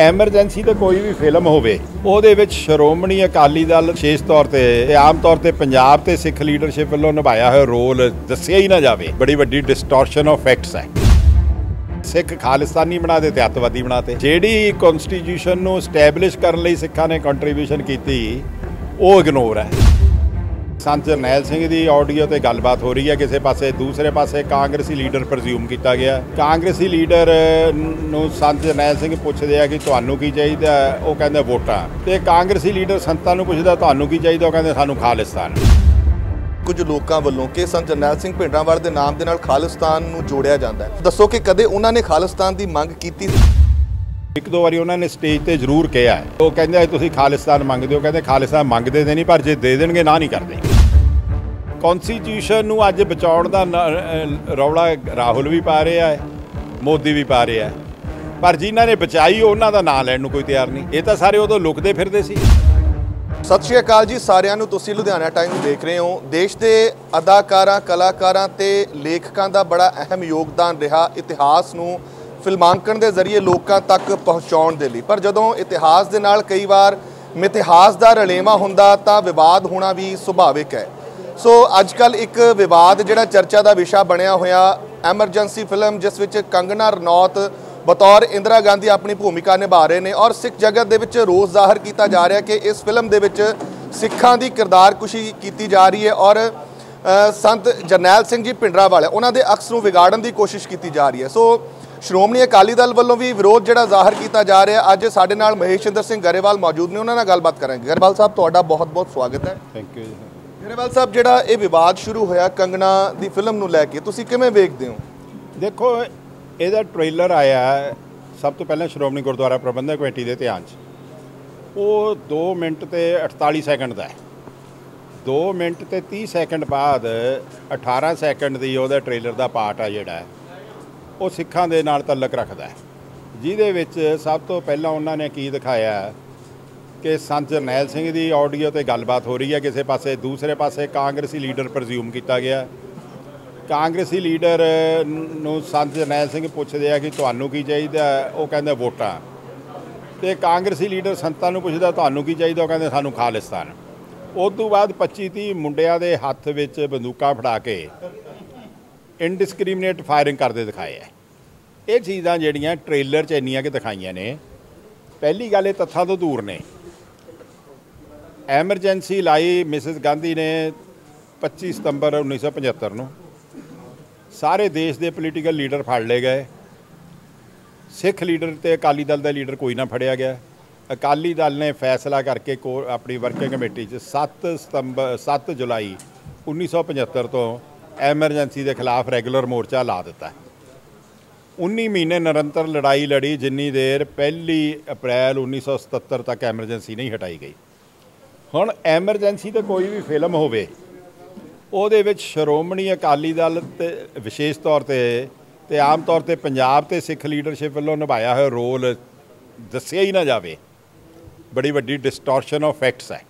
Emergency ਤੇ ਕੋਈ ਵੀ film ਹੋਵੇ, ਉਹਦੇ ਵਿੱਚ ਸ਼੍ਰੋਮਣੀ ਅਕਾਲੀ ਦਲ ਵਿਸ਼ੇਸ਼ ਤੌਰ ਤੇ ਆਮ ਤੌਰ ਤੇ ਪੰਜਾਬ ਤੇ ਸਿੱਖ ਲੀਡਰਸ਼ਿਪ ਵੱਲੋਂ ਨਿਭਾਇਆ ਹੋਇਆ ਰੋਲ ਦੱਸਿਆ ਹੀ ਨਾ ਜਾਵੇ, ਬੜੀ ਵੱਡੀ ਡਿਸਟੋਰਸ਼ਨ ਆਫ ਫੈਕਟਸ ਹੈ। ਸਿੱਖ ਖਾਲਿਸਤਾਨੀ ਬਣਾ ਦੇ ਤੇ ਅੱਤਵਾਦੀ ਬਣਾ ਤੇ। ਜਿਹੜੀ ਕਨਸਟੀਟਿਊਸ਼ਨ ਨੂੰ ਸਟੈਬਲਿਸ਼ ਕਰਨ ਲਈ ਸਿੱਖਾਂ ਨੇ ਕੰਟਰੀਬਿਊਸ਼ਨ ਕੀਤੀ, ਉਹ ਇਗਨੋਰ ਹੈ। ਸੰਤ ਜਰਨੈਲ ਸਿੰਘ ਦੀ ਆਡੀਓ ਤੇ ਗੱਲਬਾਤ ਹੋ ਰਹੀ ਹੈ। ਕਿਸੇ ਪਾਸੇ ਦੂਸਰੇ ਪਾਸੇ ਕਾਂਗਰਸੀ ਲੀਡਰ ਪ੍ਰਜ਼ਿਊਮ ਕੀਤਾ ਗਿਆ। ਕਾਂਗਰਸੀ ਲੀਡਰ ਨੂੰ ਸੰਤ ਜਰਨੈਲ ਸਿੰਘ ਪੁੱਛਦੇ ਆ ਕਿ ਤੁਹਾਨੂੰ ਕੀ ਚਾਹੀਦਾ? ਉਹ ਕਹਿੰਦੇ ਵੋਟਾਂ। ਤੇ ਕਾਂਗਰਸੀ ਲੀਡਰ ਸੰਤਾਂ ਨੂੰ ਪੁੱਛਦਾ ਤੁਹਾਨੂੰ ਕੀ ਚਾਹੀਦਾ? ਉਹ ਕਹਿੰਦੇ ਸਾਨੂੰ ਖਾਲਿਸਤਾਨ। ਕੁਝ ਲੋਕਾਂ ਵੱਲੋਂ ਕਿ ਸੰਤ ਜਰਨੈਲ ਸਿੰਘ ਭਿੰਡਰਾਂਵਾਲ ਦੇ ਨਾਮ ਦੇ ਨਾਲ ਖਾਲਿਸਤਾਨ ਨੂੰ ਜੋੜਿਆ ਜਾਂਦਾ ਹੈ। ਦੱਸੋ ਕਿ ਕਦੇ ਉਹਨਾਂ ਨੇ ਖਾਲਿਸਤਾਨ ਦੀ ਮੰਗ ਕੀਤੀ ਸੀ? ਇੱਕ ਦੋ ਵਾਰੀ ਉਹਨਾਂ ਨੇ ਸਟੇਜ ਤੇ ਜ਼ਰੂਰ ਕਿਹਾ। ਉਹ ਕਹਿੰਦੇ ਤੁਸੀਂ ਖਾਲਿਸਤਾਨ ਮੰਗਦੇ ਹੋ। ਕਹਿੰਦੇ ਖਾਲਿਸਤਾਨ ਮੰਗਦੇ ਤੇ ਨਹੀਂ ਪਰ ਜੇ ਦੇ ਦੇਣਗੇ ਨਾ ਨਹੀਂ ਕਰਦੇ। ਕਨਸਟੀਟਿਊਸ਼ਨ ਨੂੰ ਅੱਜ ਬਚਾਉਣ ਦਾ ਰੌਲਾ ਰਾਹੁਲ ਵੀ ਪਾ ਰਿਹਾ ਹੈ, ਮੋਦੀ ਵੀ ਪਾ ਰਿਹਾ ਹੈ। ਪਰ ਜਿਨ੍ਹਾਂ ਨੇ ਬਚਾਈ, ਉਹਨਾਂ ਦਾ ਨਾਂ ਲੈਣ ਨੂੰ ਕੋਈ ਤਿਆਰ ਨਹੀਂ। ਇਹ ਤਾਂ ਸਾਰੇ ਉਦੋਂ ਲੁਕਦੇ ਫਿਰਦੇ ਸੀ। ਸਤਿ ਸ਼੍ਰੀ ਅਕਾਲ ਜੀ ਸਾਰਿਆਂ ਨੂੰ। ਤੁਸੀਂ ਲੁਧਿਆਣਾ ਟਾਈਮ ਦੇਖ ਰਹੇ ਹੋ। ਦੇਸ਼ ਦੇ ਅਦਾਕਾਰਾਂ, ਕਲਾਕਾਰਾਂ ਤੇ ਲੇਖਕਾਂ ਦਾ ਬੜਾ ਅਹਿਮ ਯੋਗਦਾਨ ਰਿਹਾ ਇਤਿਹਾਸ ਨੂੰ ਫਿਲਮਾਂਕਣ ਦੇ ਜ਼ਰੀਏ ਲੋਕਾਂ ਤੱਕ ਪਹੁੰਚਾਉਣ ਦੇ ਲਈ। ਪਰ ਜਦੋਂ ਇਤਿਹਾਸ ਦੇ ਨਾਲ ਕਈ ਵਾਰ ਮਿਥਿਹਾਸ ਦਾ ਰਲੇਵਾ ਹੁੰਦਾ ਤਾਂ ਵਿਵਾਦ ਹੋਣਾ ਵੀ ਸੁਭਾਵਿਕ ਹੈ। ਸੋ ਅੱਜ ਕੱਲ ਇੱਕ ਵਿਵਾਦ ਜਿਹੜਾ ਚਰਚਾ ਦਾ ਵਿਸ਼ਾ ਬਣਿਆ ਹੋਇਆ ਐਮਰਜੈਂਸੀ ਫਿਲਮ, ਜਿਸ ਵਿੱਚ ਕੰਗਨਾ ਰਣੌਤ ਬਤੌਰ ਇੰਦਰਾ ਗਾਂਧੀ ਆਪਣੀ ਭੂਮਿਕਾ ਨਿਭਾ ਰਹੇ ਨੇ ਔਰ ਸਿੱਖ ਜਗਤ ਦੇ ਵਿੱਚ ਰੋਸ ਜ਼ਾਹਰ ਕੀਤਾ ਜਾ ਰਿਹਾ ਕਿ ਇਸ ਫਿਲਮ ਦੇ ਵਿੱਚ ਸਿੱਖਾਂ ਦੀ ਕਿਰਦਾਰਕੁਸ਼ੀ ਕੀਤੀ ਜਾ ਰਹੀ ਹੈ ਔਰ ਸੰਤ ਜਰਨੈਲ ਸਿੰਘ ਜੀ ਭਿੰਡਰਾਂਵਾਲੇ, ਉਹਨਾਂ ਦੇ ਅਕਸ ਨੂੰ ਵਿਗਾੜਨ ਦੀ ਕੋਸ਼ਿਸ਼ ਕੀਤੀ ਜਾ ਰਹੀ ਹੈ। ਸੋ ਸ਼੍ਰੋਮਣੀ ਅਕਾਲੀ ਦਲ ਵੱਲੋਂ ਵੀ ਵਿਰੋਧ ਜਿਹੜਾ ਜ਼ਾਹਰ ਕੀਤਾ ਜਾ ਰਿਹਾ, ਅੱਜ ਸਾਡੇ ਨਾਲ ਮਹੇਸ਼ਿੰਦਰ ਸਿੰਘ ਗਰੇਵਾਲ ਮੌਜੂਦ ਨੇ, ਉਹਨਾਂ ਨਾਲ ਗੱਲਬਾਤ ਕਰਾਂਗੇ। ਗਰੇਵਾਲ ਸਾਹਿਬ, ਤੁਹਾਡਾ ਬਹੁਤ-ਬਹੁਤ ਸਵਾਗਤ ਹੈ। ਥੈਂਕ ਯੂ ਗਰੇਵਾਲ ਸਾਹਿਬ, ਜਿਹੜਾ ਇਹ ਵਿਵਾਦ ਸ਼ੁਰੂ ਹੋਇਆ ਕੰਗਣਾ ਦੀ ਫਿਲਮ ਨੂੰ ਲੈ ਕੇ, ਤੁਸੀਂ ਕਿਵੇਂ ਵੇਖਦੇ ਹੋ? ਦੇਖੋ, ਇਹਦਾ ਟ੍ਰੇਲਰ ਆਇਆ ਸਭ ਤੋਂ ਪਹਿਲਾਂ ਸ਼੍ਰੋਮਣੀ ਗੁਰਦੁਆਰਾ ਪ੍ਰਬੰਧਕ ਕਮੇਟੀ ਦੇ ਧਿਆਨ 'ਚ। ਉਹ 2 ਮਿੰਟ ਤੇ 48 ਸੈਕਿੰਡ ਦਾ ਹੈ। 2 ਮਿੰਟ ਤੇ 30 ਸੈਕਿੰਡ ਬਾਅਦ 18 ਸੈਕਿੰਡ ਦੀ ਉਹਦਾ ਟ੍ਰੇਲਰ ਦਾ ਪਾਰਟ ਆ ਜਿਹੜਾ ਉਹ ਸਿੱਖਾਂ ਦੇ ਨਾਲ ਤਲਕ ਰੱਖਦਾ ਹੈ। ਜਿਹਦੇ ਵਿੱਚ ਸਭ ਤੋਂ ਪਹਿਲਾਂ ਉਹਨਾਂ ਨੇ ਕੀ ਦਿਖਾਇਆ ਕਿ ਸੰਤ ਜਰਨੈਲ ਸਿੰਘ ਦੀ ਆਡੀਓ ਤੇ ਗੱਲਬਾਤ ਹੋ ਰਹੀ ਹੈ ਕਿਸੇ ਪਾਸੇ, ਦੂਸਰੇ ਪਾਸੇ ਕਾਂਗਰਸੀ ਲੀਡਰ ਪ੍ਰਜ਼ਿਊਮ ਕੀਤਾ ਗਿਆ। ਕਾਂਗਰਸੀ ਲੀਡਰ ਨੂੰ ਸੰਤ ਜਰਨੈਲ ਸਿੰਘ ਪੁੱਛਦੇ ਆ ਕਿ ਤੁਹਾਨੂੰ ਕੀ ਚਾਹੀਦਾ? ਉਹ ਕਹਿੰਦੇ ਵੋਟਾਂ। ਤੇ ਕਾਂਗਰਸੀ ਲੀਡਰ ਸੰਤਾਂ ਨੂੰ ਪੁੱਛਦਾ, ਤੁਹਾਨੂੰ ਕੀ ਚਾਹੀਦਾ? ਉਹ ਕਹਿੰਦੇ, ਸਾਨੂੰ ਖਾਲਿਸਤਾਨ। ਉਸ ਤੋਂ ਬਾਅਦ 25 30 ਮੁੰਡਿਆਂ ਦੇ ਹੱਥ ਵਿੱਚ ਬੰਦੂਕਾਂ ਫੜਾ ਕੇ ਇਨਡਿਸਕ੍ਰਿਮੀਨੇਟ ਫਾਇਰਿੰਗ ਕਰਦੇ ਦਿਖਾਏ ਹੈ ਇਹ ਚੀਜ਼ਾਂ ਜਿਹੜੀਆਂ ਟ੍ਰੇਲਰ 'ਚ ਇੰਨੀਆਂ ਕਿ ਦਿਖਾਈਆਂ ਨੇ, ਪਹਿਲੀ ਗੱਲ ਇਹ ਤੱਥਾਂ ਤੋਂ ਦੂਰ ਨੇ। ਐਮਰਜੈਂਸੀ ਲਾਈ ਮਿਸਿਸ ਗਾਂਧੀ ਨੇ 25 ਸਤੰਬਰ 1975 ਨੂੰ। ਸਾਰੇ ਦੇਸ਼ ਦੇ ਪੋਲੀਟੀਕਲ ਲੀਡਰ ਫੜ ਲਏ ਗਏ। ਸਿੱਖ ਲੀਡਰ ਤੇ ਅਕਾਲੀ ਦਲ ਦਾ ਲੀਡਰ ਕੋਈ ਨਾ ਫੜਿਆ ਗਿਆ। ਅਕਾਲੀ ਦਲ ਨੇ ਫੈਸਲਾ ਕਰਕੇ ਕੋ- ਆਪਣੀ ਵਰਕਿੰਗ ਕਮੇਟੀ 'ਚ 7 ਸਤੰਬਰ 7 ਜੁਲਾਈ 1975 ਤੋਂ ਐਮਰਜੈਂਸੀ ਦੇ ਖਿਲਾਫ ਰੈਗੂਲਰ ਮੋਰਚਾ ਲਾ ਦਿੱਤਾ। 19 ਮਹੀਨੇ ਨਿਰੰਤਰ ਲੜਾਈ ਲੜੀ, ਜਿੰਨੀ ਦੇਰ ਪਹਿਲੀ ਅਪ੍ਰੈਲ 1977 ਤੱਕ ਐਮਰਜੈਂਸੀ ਨਹੀਂ ਹਟਾਈ ਗਈ। ਹੁਣ ਐਮਰਜੈਂਸੀ ਤੇ ਕੋਈ ਵੀ ਫਿਲਮ ਹੋਵੇ, ਉਹਦੇ ਵਿੱਚ ਸ਼੍ਰੋਮਣੀ ਅਕਾਲੀ ਦਲ ਤੇ ਵਿਸ਼ੇਸ਼ ਤੌਰ ਤੇ ਤੇ ਆਮ ਤੌਰ ਤੇ ਪੰਜਾਬ ਤੇ ਸਿੱਖ ਲੀਡਰਸ਼ਿਪ ਵੱਲੋਂ ਨਿਭਾਇਆ ਹੋਇਆ ਰੋਲ ਦੱਸਿਆ ਹੀ ਨਾ ਜਾਵੇ। ਬੜੀ ਵੱਡੀ ਡਿਸਟੋਰਸ਼ਨ ਆਫ ਫੈਕਟਸ ਹੈ।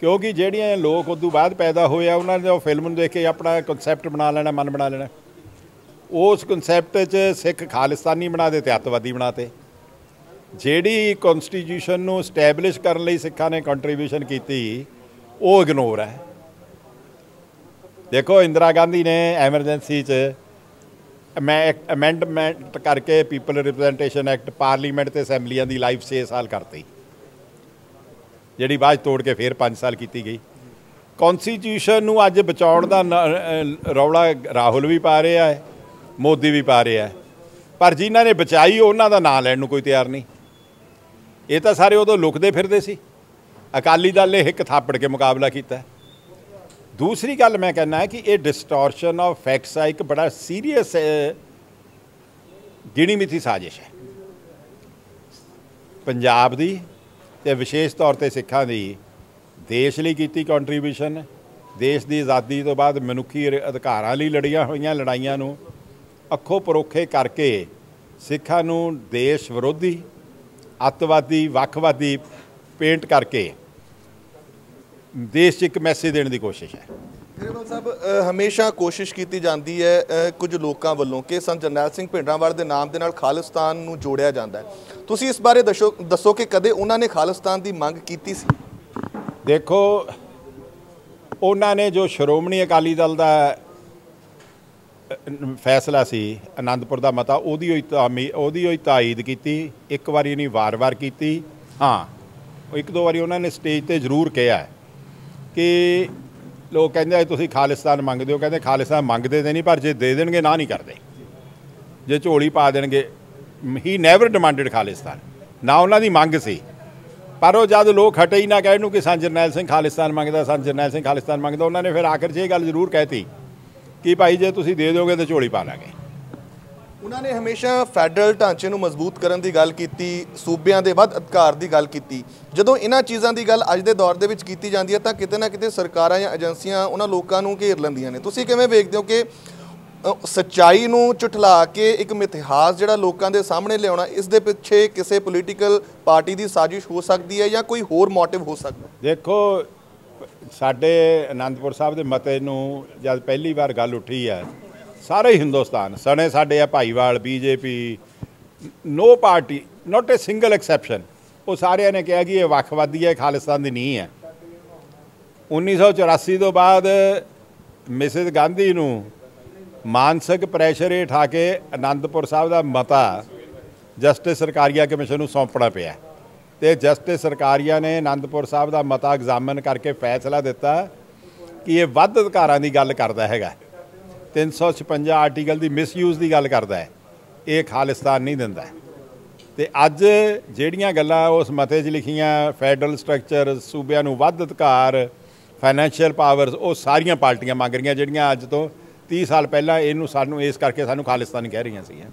ਕਿਉਂਕਿ ਜਿਹੜੀਆਂ ਲੋਕ ਉਦੋਂ ਬਾਅਦ ਪੈਦਾ ਹੋਏ ਆ, ਉਹਨਾਂ ਨੇ ਉਹ ਫਿਲਮ ਨੂੰ ਦੇਖ ਕੇ ਆਪਣਾ ਕਨਸੈਪਟ ਬਣਾ ਲੈਣਾ, ਮਨ ਬਣਾ ਲੈਣਾ। ਉਸ ਕਨਸੈਪਟ 'ਚ ਸਿੱਖ ਖਾਲਿਸਤਾਨੀ ਬਣਾ ਦੇ ਤੇ ਅੱਤਵਾਦੀ ਬਣਾ ਤੇ ਜਿਹੜੀ ਕਨਸਟੀਟਿਊਸ਼ਨ ਨੂੰ ਸਟੈਬਲਿਸ਼ ਕਰਨ ਲਈ ਸਿੱਖਾਂ ਨੇ ਕੰਟਰੀਬਿਊਸ਼ਨ ਕੀਤੀ, ਉਹ ਇਗਨੋਰ ਹੈ। ਦੇਖੋ, ਇੰਦਰਾ ਗਾਂਧੀ ਨੇ ਐਮਰਜੈਂਸੀ 'ਚ ਮੈਂ ਅਮੈਂਡਮੈਂਟ ਕਰਕੇ ਪੀਪਲ ਰਿਪਰੈਜ਼ੈਂਟੇਸ਼ਨ ਐਕਟ ਪਾਰਲੀਮੈਂਟ ਤੇ ਅਸੈਂਬਲੀਆਂ ਦੀ ਲਾਈਫ 6 ਸਾਲ ਕਰਤੀ। ਜਿਹੜੀ ਬਾਅਦ 'ਚ ਤੋੜ ਕੇ ਫਿਰ 5 ਸਾਲ ਕੀਤੀ ਗਈ। ਕਨਸਟੀਟਿਊਸ਼ਨ ਨੂੰ ਅੱਜ ਬਚਾਉਣ ਦਾ ਰੌਲਾ ਰਾਹੁਲ ਵੀ ਪਾ ਰਿਹਾ ਹੈ, ਮੋਦੀ ਵੀ ਪਾ ਰਿਹਾ ਹੈ। ਪਰ ਜਿਨ੍ਹਾਂ ਨੇ ਬਚਾਈ, ਉਹਨਾਂ ਦਾ ਨਾਂ ਲੈਣ ਨੂੰ ਕੋਈ ਤਿਆਰ ਨਹੀਂ। ਇਹ ਤਾਂ ਸਾਰੇ ਉਦੋਂ ਲੁਕਦੇ ਫਿਰਦੇ ਸੀ। ਅਕਾਲੀ ਦਲ ਨੇ ਇੱਕ ਥਾਪੜ ਕੇ ਮੁਕਾਬਲਾ ਕੀਤਾ। ਦੂਸਰੀ ਗੱਲ ਮੈਂ ਕਹਿੰਦਾ ਹੈ ਕਿ ਇਹ ਡਿਸਟੋਰਸ਼ਨ ਆਫ ਫੈਕਟਸ ਆ, ਇੱਕ ਬੜਾ ਸੀਰੀਅਸ ਗਿਣੀ ਮਿਥੀ ਸਾਜ਼ਿਸ਼ ਹੈ। ਪੰਜਾਬ ਦੀ ਤੇ ਵਿਸ਼ੇਸ਼ ਤੌਰ ਤੇ ਸਿੱਖਾਂ ਦੀ ਦੇਸ਼ ਲਈ ਕੀਤੀ ਕੰਟਰੀਬਿਊਸ਼ਨ ਦੇਸ਼ ਦੀ ਆਜ਼ਾਦੀ ਤੋਂ ਬਾਅਦ ਮਨੁੱਖੀ ਅਧਿਕਾਰਾਂ ਲਈ ਲੜੀਆਂ ਹੋਈਆਂ ਲੜਾਈਆਂ ਨੂੰ ਅੱਖੋਂ ਪਰੋਖੇ ਕਰਕੇ ਸਿੱਖਾਂ ਨੂੰ ਦੇਸ਼ ਵਿਰੋਧੀ ਅੱਤਵਾਦੀ ਵੱਖਵਾਦੀ ਪੇਂਟ ਕਰਕੇ ਦੇਸ਼ 'ਚ ਇੱਕ ਮੈਸੇਜ ਦੇਣ ਦੀ ਕੋਸ਼ਿਸ਼ ਹੈ। ਗਰੇਵਾਲ ਸਾਹਿਬ ਹਮੇਸ਼ਾ ਕੋਸ਼ਿਸ਼ ਕੀਤੀ ਜਾਂਦੀ ਹੈ ਕੁਝ ਲੋਕਾਂ ਵੱਲੋਂ ਕਿ ਸੰਤ ਜਰਨੈਲ ਸਿੰਘ ਭਿੰਡਰਾਂਵਾਲ ਦੇ ਨਾਮ ਦੇ ਨਾਲ ਖਾਲਿਸਤਾਨ ਨੂੰ ਜੋੜਿਆ ਜਾਂਦਾ ਹੈ। ਤੁਸੀਂ ਇਸ ਬਾਰੇ ਦੱਸੋ ਦੱਸੋ ਕਿ ਕਦੇ ਉਹਨਾਂ ਨੇ ਖਾਲਿਸਤਾਨ ਦੀ ਮੰਗ ਕੀਤੀ ਸੀ? ਦੇਖੋ ਉਹਨਾਂ ਨੇ ਜੋ ਸ਼੍ਰੋਮਣੀ ਅਕਾਲੀ ਦਲ ਦਾ ਫੈਸਲਾ ਸੀ ਆਨੰਦਪੁਰ ਦਾ ਮਤਾ, ਉਹਦੀ ਹੋਈ ਤਾਮੀ ਉਹਦੀ ਹੋਈ ਤਾਇਦ ਕੀਤੀ, ਇੱਕ ਵਾਰੀ ਨਹੀਂ ਵਾਰ-ਵਾਰ ਕੀਤੀ। ਹਾਂ, ਉਹ ਇੱਕ ਦੋ ਵਾਰੀ ਉਹਨਾਂ ਨੇ ਸਟੇਜ ਤੇ ਜ਼ਰੂਰ ਕਿਹਾ ਕਿ ਲੋਕ ਕਹਿੰਦੇ ਆ ਤੁਸੀਂ ਖਾਲਿਸਤਾਨ ਮੰਗਦੇ ਹੋ। ਕਹਿੰਦੇ, ਖਾਲਿਸਤਾਨ ਮੰਗਦੇ ਤੇ ਨਹੀਂ, ਪਰ ਜੇ ਦੇ ਦੇਣਗੇ, ਨਾ ਨਹੀਂ ਕਰਦੇ। ਜੇ ਝੋਲੀ ਪਾ ਦੇਣਗੇ ਹੀ ਨੈਵਰ ਡਿਮਾਂਡਡ ਖਾਲਿਸਤਾਨ। ਨਾ ਉਹਨਾਂ ਦੀ ਮੰਗ ਸੀ। ਪਰ ਉਹ ਜਦ ਲੋਕ ਹਟੇ ਹੀ ਨਾ ਕਹਿਣ ਨੂੰ ਕਿ ਸੰਤ ਜਰਨੈਲ ਸਿੰਘ ਖਾਲਿਸਤਾਨ ਮੰਗਦਾ ਸੰਤ ਜਰਨੈਲ ਸਿੰਘ ਖਾਲਿਸਤਾਨ ਮੰਗਦਾ, ਉਹਨਾਂ ਨੇ ਫਿਰ ਆਖਰ 'ਚ ਇਹ ਗੱਲ ਜ਼ਰੂਰ ਕਹਿਤੀ ਕਿ ਭਾਈ ਜੇ ਤੁਸੀਂ ਦੇ ਦਿਓਗੇ ਤਾਂ ਝੋਲੀ ਪਾ ਲਾਂਗੇ। ਉਹਨਾਂ ਨੇ ਹਮੇਸ਼ਾ ਫੈਡਰਲ ਢਾਂਚੇ ਨੂੰ ਮਜ਼ਬੂਤ ਕਰਨ ਦੀ ਗੱਲ ਕੀਤੀ ਸੂਬਿਆਂ ਦੇ ਵੱਧ ਅਧਿਕਾਰ ਦੀ ਗੱਲ ਕੀਤੀ। ਜਦੋਂ ਇਹਨਾਂ ਚੀਜ਼ਾਂ ਦੀ ਗੱਲ ਅੱਜ ਦੇ ਦੌਰ ਦੇ ਵਿੱਚ ਕੀਤੀ ਜਾਂਦੀ ਹੈ ਤਾਂ ਕਿਤੇ ਨਾ ਕਿਤੇ ਸਰਕਾਰਾਂ ਜਾਂ ਏਜੰਸੀਆਂ ਉਹਨਾਂ ਲੋਕਾਂ ਨੂੰ ਘੇਰ ਲੈਂਦੀਆਂ ਨੇ। ਤੁਸੀਂ ਕਿਵੇਂ ਵੇਖਦੇ ਹੋ ਕਿ ਸੱਚਾਈ ਨੂੰ ਝੁਠਲਾ ਕੇ ਇੱਕ ਮਿਥਿਹਾਸ ਜਿਹੜਾ ਲੋਕਾਂ ਦੇ ਸਾਹਮਣੇ ਲਿਆਉਣਾ ਇਸ ਦੇ ਪਿੱਛੇ ਕਿਸੇ ਪੋਲੀਟੀਕਲ ਪਾਰਟੀ ਦੀ ਸਾਜ਼ਿਸ਼ ਹੋ ਸਕਦੀ ਹੈ ਜਾਂ ਕੋਈ ਹੋਰ ਮੋਟਿਵ ਹੋ ਸਕਦਾ? ਦੇਖੋ ਸਾਡੇ ਆਨੰਦਪੁਰ ਸਾਹਿਬ ਦੇ ਮਤੇ ਨੂੰ ਜਦ ਪਹਿਲੀ ਵਾਰ ਗੱਲ ਉੱਠੀ ਹੈ, ਸਾਰੇ ਹਿੰਦੁਸਤਾਨ, ਸਣੇ ਸਾਡੇ ਆ ਭਾਈਵਾਲ, BJP, no party not a single exception ਉਹ ਸਾਰਿਆਂ ਨੇ ਕਿਹਾ ਕਿ ਇਹ ਵੱਖਵਾਦੀ ਹੈ ਖਾਲਿਸਤਾਨ ਦੀ ਨਹੀਂ ਹੈ। 1984 ਤੋਂ ਬਾਅਦ ਮਿਸਿਸ ਗਾਂਧੀ ਨੂੰ ਮਾਨਸਿਕ ਪ੍ਰੈਸ਼ਰ ਹੇਠ ਆ ਕੇ ਆਨੰਦਪੁਰ ਸਾਹਿਬ ਦਾ ਮਤਾ ਜਸਟਿਸ ਸਰਕਾਰੀਆ ਕਮਿਸ਼ਨ ਨੂੰ ਸੌਂਪਣਾ ਪਿਆ। ਤੇ ਜਸਟਿਸ ਸਰਕਾਰੀਆ ਨੇ ਆਨੰਦਪੁਰ ਸਾਹਿਬ ਦਾ ਮਤਾ ਐਗਜ਼ਾਮਨ ਕਰਕੇ ਫੈਸਲਾ ਦਿੱਤਾ ਕਿ ਇਹ ਵੱਧ ਅਧਿਕਾਰਾਂ ਦੀ ਗੱਲ ਕਰਦਾ ਹੈਗਾ। 356 ਆਰਟੀਕਲ ਦੀ ਮਿਸਯੂਜ਼ ਦੀ ਗੱਲ ਕਰਦਾ ਹੈ। ਇਹ ਖਾਲਿਸਤਾਨ ਨਹੀਂ ਦਿੰਦਾ। ਤੇ ਅੱਜ ਜਿਹੜੀਆਂ ਗੱਲਾਂ ਉਸ ਮਤੇ 'ਚ ਲਿਖੀਆਂ ਫੈਡਰਲ ਸਟਰਕਚਰ ਸੂਬਿਆਂ ਨੂੰ ਵੱਧ ਅਧਿਕਾਰ ਫਾਈਨੈਂਸ਼ੀਅਲ ਪਾਵਰਸ ਉਹ ਸਾਰੀਆਂ ਪਾਰਟੀਆਂ ਮੰਗ ਰਹੀਆਂ, ਜਿਹੜੀਆਂ ਅੱਜ ਤੋਂ 30 ਸਾਲ ਪਹਿਲਾਂ ਇਹਨੂੰ ਸਾਨੂੰ, ਇਸ ਕਰਕੇ ਸਾਨੂੰ ਖਾਲਿਸਤਾਨ ਕਹਿ ਰਹੀਆਂ ਸੀਗੀਆਂ।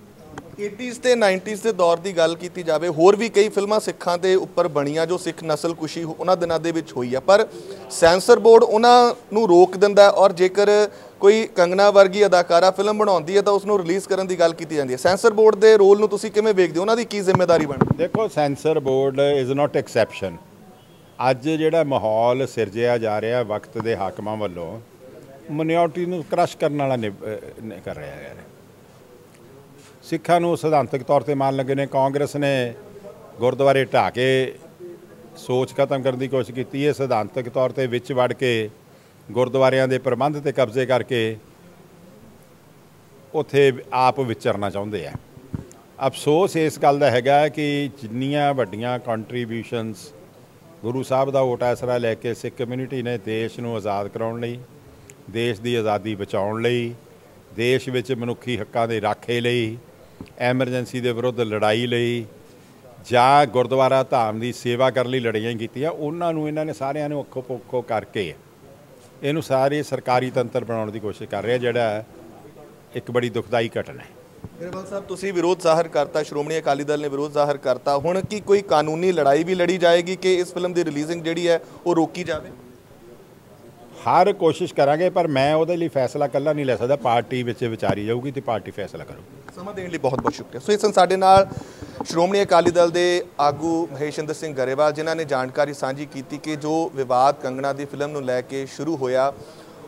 80s ਤੇ 90s ਦੇ ਦੌਰ ਦੀ ਗੱਲ ਕੀਤੀ ਜਾਵੇ, ਹੋਰ ਵੀ ਕਈ ਫਿਲਮਾਂ ਸਿੱਖਾਂ ਦੇ ਉੱਪਰ ਬਣੀਆਂ ਜੋ ਸਿੱਖ ਨਸਲ ਕੁਸ਼ੀ ਉਹਨਾਂ ਦਿਨਾਂ ਦੇ ਵਿੱਚ ਹੋਈ ਆ। ਪਰ ਸੈਂਸਰ ਬੋਰਡ ਉਹਨਾਂ ਨੂੰ ਰੋਕ ਦਿੰਦਾ ਔਰ ਜੇਕਰ ਕੋਈ ਕੰਗਨਾ ਵਰਗੀ ਅਦਾਕਾਰਾ ਫਿਲਮ ਬਣਾਉਂਦੀ ਹੈ ਤਾਂ ਉਸ ਨੂੰ ਰਿਲੀਜ਼ ਕਰਨ ਦੀ ਗੱਲ ਕੀਤੀ ਜਾਂਦੀ ਹੈ। ਸੈਂਸਰ ਬੋਰਡ ਦੇ ਰੋਲ ਨੂੰ ਤੁਸੀਂ ਕਿਵੇਂ ਵੇਖਦੇ ਹੋ? ਉਹਨਾਂ ਦੀ ਕੀ ਜ਼ਿੰਮੇਵਾਰੀ ਬਣਦੀ ਦੇਖੋ, censor board is not exception ਅੱਜ ਜਿਹੜਾ ਮਾਹੌਲ ਸਿਰਜਿਆ ਜਾ ਰਿਹਾ ਵਕਤ ਦੇ ਹਾਕਮਾਂ ਵੱਲੋਂ ਮਿਨੋਰਟੀ ਨੂੰ ਕ੍ਰਸ਼ ਕਰਨ ਵਾਲਾ ਨਿਭ- ਕਰ ਰਿਹਾ ਹੈ। ਸਿੱਖਾਂ ਨੂੰ ਸਿਧਾਂਤਕ ਤੌਰ ਤੇ ਮੰਨ ਲੱਗੇ ਨੇ। ਕਾਂਗਰਸ ਨੇ ਗੁਰਦੁਆਰੇ ਢਾ ਕੇ ਸੋਚ ਖਤਮ ਕਰਨ ਦੀ ਕੋਸ਼ਿਸ਼ ਕੀਤੀ ਹੈ। ਸਿਧਾਂਤਕ ਤੌਰ ਤੇ ਵਿੱਚ ਵੜ ਕੇ ਗੁਰਦੁਆਰਿਆਂ ਦੇ ਪ੍ਰਬੰਧ ਤੇ ਕਬਜ਼ੇ ਕਰਕੇ ਉੱਥੇ ਆਪ ਵਿਚਰਨਾ ਚਾਹੁੰਦੇ ਆ। ਅਫਸੋਸ ਇਸ ਗੱਲ ਦਾ ਹੈਗਾ ਕਿ ਜਿੰਨੀਆਂ ਵੱਡੀਆਂ ਕੰਟਰੀਬਿਊਸ਼ਨਸ ਗੁਰੂ ਸਾਹਿਬ ਦਾ ਓਟ ਆਸਰਾ ਲੈ ਕੇ ਸਿੱਖ ਕਮਿਊਨਿਟੀ ਨੇ ਦੇਸ਼ ਨੂੰ ਆਜ਼ਾਦ ਕਰਾਉਣ ਲਈ, ਦੇਸ਼ ਦੀ ਆਜ਼ਾਦੀ ਬਚਾਉਣ ਲਈ, ਦੇਸ਼ ਵਿੱਚ ਮਨੁੱਖੀ ਹੱਕਾਂ ਦੇ ਰਾਖੇ ਲਈ ਐਮਰਜੈਂਸੀ ਦੇ ਵਿਰੁੱਧ ਲੜਾਈ ਲਈ ਜਾਂ ਗੁਰਦੁਆਰਾ ਧਾਮ ਦੀ ਸੇਵਾ ਕਰਨ ਲਈ ਲੜਾਈਆਂ ਕੀਤੀਆਂ ਉਹਨਾਂ ਨੂੰ ਇਹਨਾਂ ਨੇ ਸਾਰਿਆਂ ਨੂੰ ਅੱਖੋਂ ਪੋਖੋ ਕਰਕੇ ਇਹਨੂੰ ਸਾਰੇ ਸਰਕਾਰੀ ਤੰਤਰ ਬਣਾਉਣ ਦੀ ਕੋਸ਼ਿਸ਼ ਕਰ ਰਿਹਾ ਜਿਹੜਾ ਇੱਕ ਬੜੀ ਦੁਖਦਾਈ ਘਟਨਾ ਹੈ। ਗਰੇਵਾਲ ਸਾਹਿਬ ਤੁਸੀਂ ਵਿਰੋਧ ਜ਼ਾਹਰ ਕਰਤਾ ਸ਼੍ਰੋਮਣੀ ਅਕਾਲੀ ਦਲ ਨੇ ਵਿਰੋਧ ਜ਼ਾਹਰ ਕਰਤਾ। ਹੁਣ ਕੀ ਕੋਈ ਕਾਨੂੰਨੀ ਲੜਾਈ ਵੀ ਲੜੀ ਜਾਏਗੀ ਕਿ ਇਸ ਫਿਲਮ ਦੀ ਰਿਲੀਜ਼ਿੰਗ ਜਿਹੜੀ ਹੈ ਉਹ ਰੋਕੀ ਜਾਵੇ? ਹਰ ਕੋਸ਼ਿਸ਼ ਕਰਾਂਗੇ ਪਰ ਮੈਂ ਉਹਦੇ ਲਈ ਫੈਸਲਾ ਇਕੱਲਾ ਨਹੀਂ ਲੈ ਸਕਦਾ। ਪਾਰਟੀ ਵਿੱਚ ਵਿਚਾਰੀ ਜਾਊਗੀ ਤੇ ਪਾਰਟੀ ਫੈਸਲਾ ਕਰੂਗੀ। ਸਮਾਂ ਦੇਣ ਲਈ ਬਹੁਤ ਬਹੁਤ ਸ਼ੁਕਰੀਆ। ਸੋ ਇਸ ਸਨ ਸਾਡੇ ਨਾਲ ਸ਼੍ਰੋਮਣੀ ਅਕਾਲੀ ਦਲ ਦੇ ਆਗੂ ਮਹੇਸ਼ਿੰਦਰ ਸਿੰਘ ਗਰੇਵਾਲ ਜਿਨ੍ਹਾਂ ਨੇ ਜਾਣਕਾਰੀ ਸਾਂਝੀ ਕੀਤੀ ਕਿ ਜੋ ਵਿਵਾਦ ਕੰਗਣਾ ਦੀ ਫਿਲਮ ਨੂੰ ਲੈ ਕੇ ਸ਼ੁਰੂ ਹੋਇਆ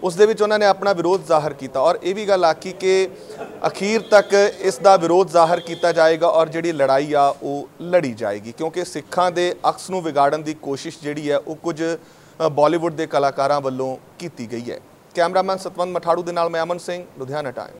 ਉਸ ਦੇ ਵਿੱਚ ਉਹਨਾਂ ਨੇ ਆਪਣਾ ਵਿਰੋਧ ਜ਼ਾਹਰ ਕੀਤਾ ਔਰ ਇਹ ਵੀ ਗੱਲ ਆਖੀ ਕਿ ਅਖੀਰ ਤੱਕ ਇਸ ਦਾ ਵਿਰੋਧ ਜ਼ਾਹਰ ਕੀਤਾ ਜਾਏਗਾ ਔਰ ਜਿਹੜੀ ਲੜਾਈ ਆ ਉਹ ਲੜੀ ਜਾਏਗੀ। ਕਿਉਂਕਿ ਸਿੱਖਾਂ ਦੇ ਅਕਸ ਨੂੰ ਵਿਗਾੜਨ ਦੀ ਕੋਸ਼ਿਸ਼ ਜਿਹੜੀ ਹੈ ਉਹ ਕੁਝ ਅ, ਬਾਲੀਵੁੱਡ ਦੇ ਕਲਾਕਾਰਾਂ ਵੱਲੋਂ ਕੀਤੀ ਗਈ ਹੈ। ਕੈਮਰਾਮੈਨ ਸਤਵੰਤ ਮਠਾੜੂ ਦੇ ਨਾਲ ਮੈਂ ਅਮਨ ਸਿੰਘ ਲੁਧਿਆਣਾ ਟਾਈਮ।